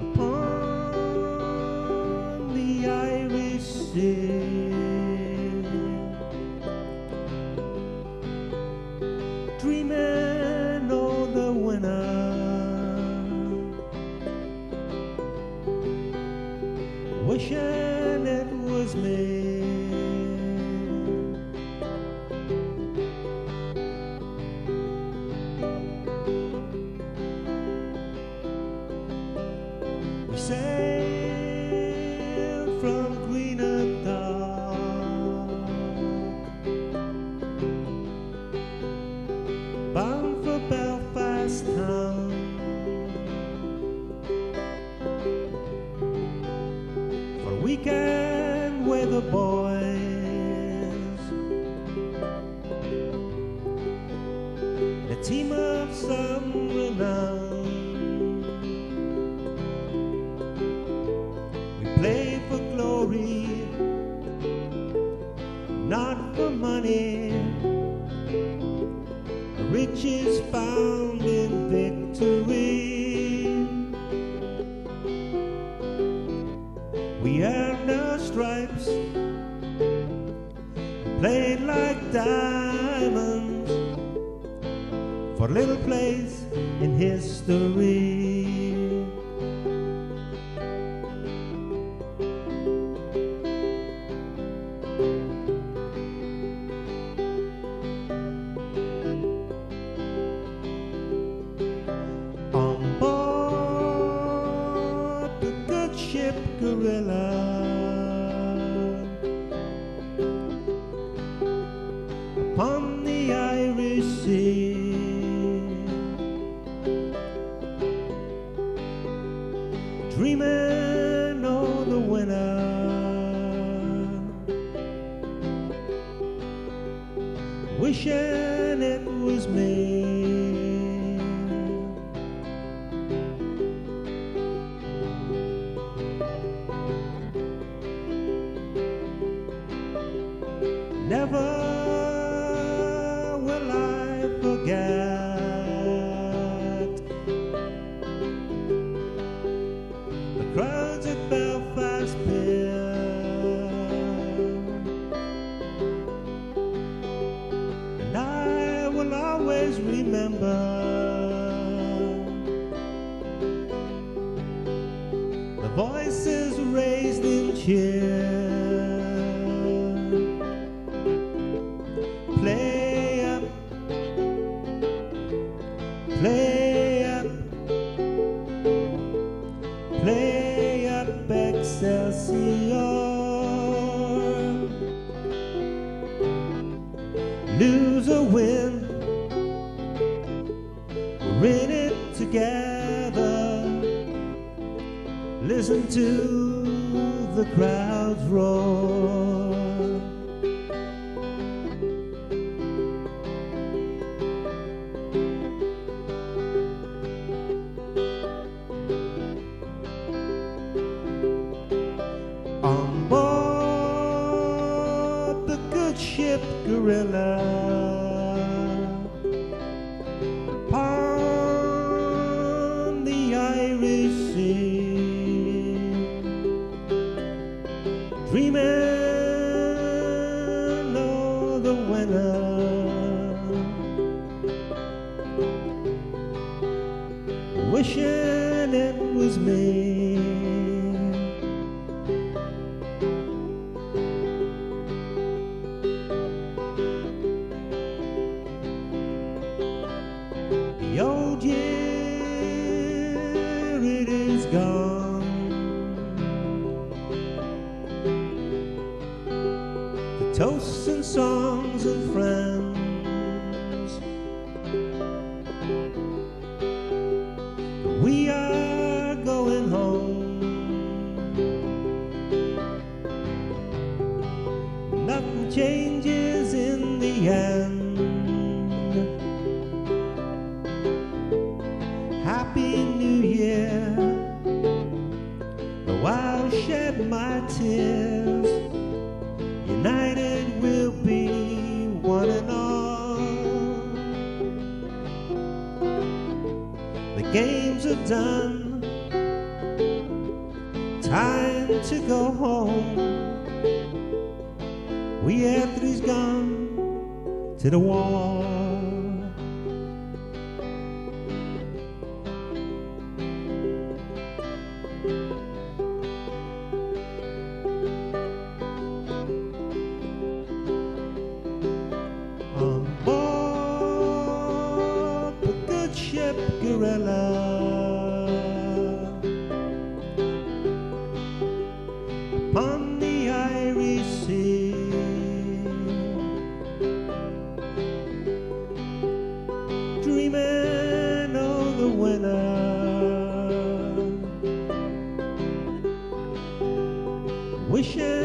upon the Irish Sea. Dreaming of the winter, wishing from Greenock bound for Belfast town. For a weekend with the boys. A team of some Riches found in victory. We earned our stripes, played like diamonds for little place in history. Gorilla. Upon the Irish Sea. Dreaming of the winter. Wishing it was me. Never will I forget the crowds at Belfast Pier. And I will always remember the voices raised in cheer. Play up, play up, Excelsior. Lose or win, we're in it together. Listen to the crowds roar. Gorilla. Upon the Irish Sea. Dreaming of the winter. Wishing it was me. Toasts and songs and friends. We are going home. Nothing changes in the end. Happy New Year. Though I'll shed my tears, United we'll be one and all. The games are done. Time to go home. We have athletes gone to the wall. Gorilla. Upon the Irish Sea. Dreaming of the winter. Wishing.